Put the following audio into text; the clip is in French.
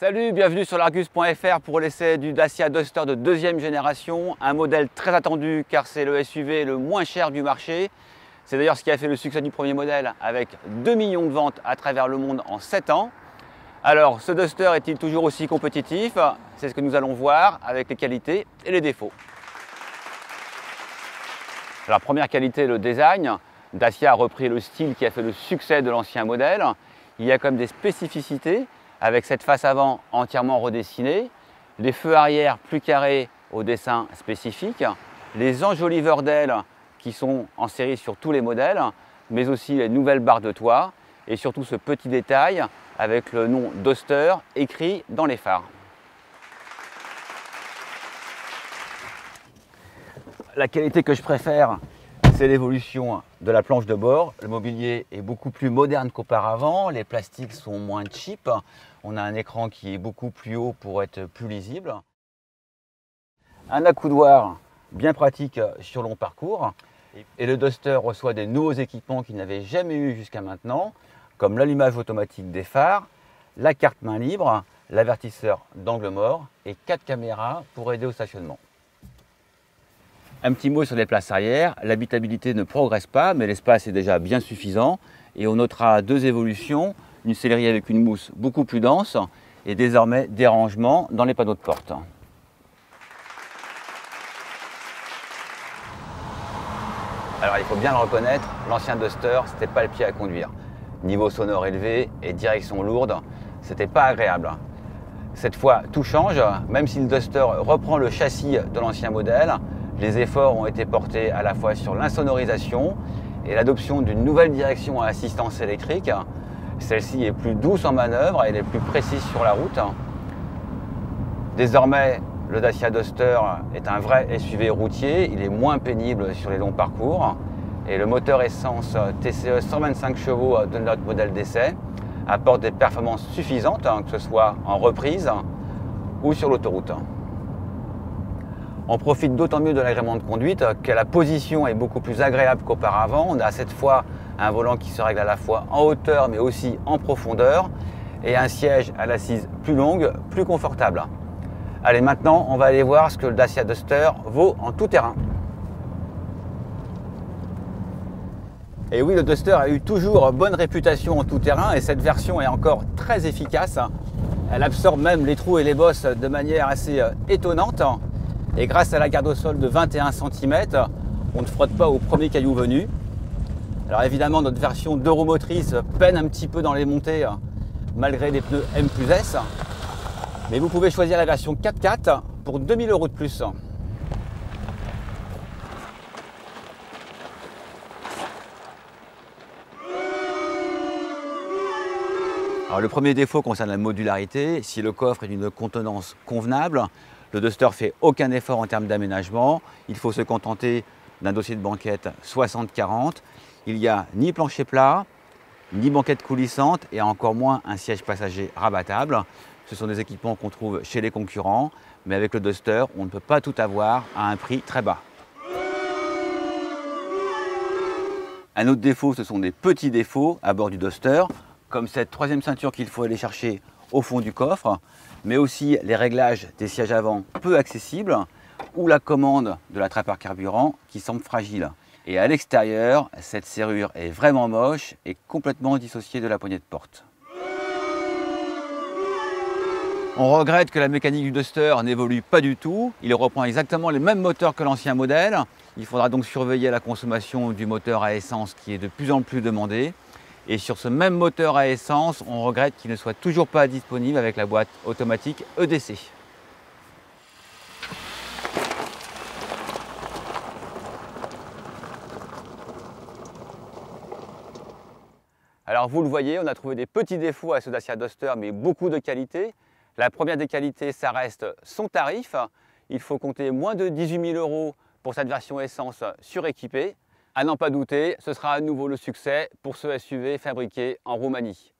Salut, bienvenue sur l'Argus.fr pour l'essai du Dacia Duster de deuxième génération, un modèle très attendu car c'est le SUV le moins cher du marché. C'est d'ailleurs ce qui a fait le succès du premier modèle avec 2 millions de ventes à travers le monde en 7 ans. Alors, ce Duster est-il toujours aussi compétitif? C'est ce que nous allons voir avec les qualités et les défauts. Alors, première qualité, le design. Dacia a repris le style qui a fait le succès de l'ancien modèle. Il y a quand même des spécificités avec cette face avant entièrement redessinée, les feux arrière plus carrés au dessin spécifique, les enjoliveurs d'ailes qui sont en série sur tous les modèles, mais aussi les nouvelles barres de toit et surtout ce petit détail avec le nom Duster écrit dans les phares. La qualité que je préfère, c'est l'évolution de la planche de bord. Le mobilier est beaucoup plus moderne qu'auparavant, les plastiques sont moins cheap, on a un écran qui est beaucoup plus haut pour être plus lisible. Un accoudoir bien pratique sur long parcours. Et le Duster reçoit des nouveaux équipements qu'il n'avait jamais eu jusqu'à maintenant, comme l'allumage automatique des phares, la carte main libre, l'avertisseur d'angle mort et quatre caméras pour aider au stationnement. Un petit mot sur les places arrière. L'habitabilité ne progresse pas, mais l'espace est déjà bien suffisant. Et on notera deux évolutions. Une sellerie avec une mousse beaucoup plus dense et désormais des rangements dans les panneaux de porte. Alors il faut bien le reconnaître, l'ancien Duster, c'était pas le pied à conduire. Niveau sonore élevé et direction lourde, c'était pas agréable. Cette fois, tout change, même si le Duster reprend le châssis de l'ancien modèle, les efforts ont été portés à la fois sur l'insonorisation et l'adoption d'une nouvelle direction à assistance électrique. Celle-ci est plus douce en manœuvre et elle est plus précise sur la route. Désormais, le Dacia Duster est un vrai SUV routier, il est moins pénible sur les longs parcours et le moteur essence TCE 125 chevaux de notre modèle d'essai apporte des performances suffisantes, hein, que ce soit en reprise ou sur l'autoroute. On profite d'autant mieux de l'agrément de conduite que la position est beaucoup plus agréable qu'auparavant. On a cette fois un volant qui se règle à la fois en hauteur mais aussi en profondeur et un siège à l'assise plus longue, plus confortable. Allez, maintenant, on va aller voir ce que le Dacia Duster vaut en tout terrain. Et oui, le Duster a eu toujours bonne réputation en tout terrain et cette version est encore très efficace. Elle absorbe même les trous et les bosses de manière assez euh, étonnante. Et grâce à la garde au sol de 21 cm, on ne frotte pas au premier caillou venu. Alors évidemment, notre version d'Euromotrice peine un petit peu dans les montées malgré les pneus M plus S. Mais vous pouvez choisir la version 4x4 pour 2000 euros de plus. Alors le premier défaut concerne la modularité. Si le coffre est d'une contenance convenable, le Duster fait aucun effort en termes d'aménagement. Il faut se contenter d'un dossier de banquette 60-40. Il n'y a ni plancher plat, ni banquette coulissante et encore moins un siège passager rabattable. Ce sont des équipements qu'on trouve chez les concurrents, mais avec le Duster, on ne peut pas tout avoir à un prix très bas. Un autre défaut, ce sont des petits défauts à bord du Duster, comme cette troisième ceinture qu'il faut aller chercher au fond du coffre, mais aussi les réglages des sièges avant peu accessibles ou la commande de la trappe à carburant qui semble fragile. Et à l'extérieur, cette serrure est vraiment moche et complètement dissociée de la poignée de porte. On regrette que la mécanique du Duster n'évolue pas du tout. Il reprend exactement les mêmes moteurs que l'ancien modèle. Il faudra donc surveiller la consommation du moteur à essence qui est de plus en plus demandée. Et sur ce même moteur à essence, on regrette qu'il ne soit toujours pas disponible avec la boîte automatique EDC. Alors vous le voyez, on a trouvé des petits défauts à ce Dacia Duster, mais beaucoup de qualités. La première des qualités, ça reste son tarif. Il faut compter moins de 18 000 euros pour cette version essence suréquipée. À n'en pas douter, ce sera à nouveau le succès pour ce SUV fabriqué en Roumanie.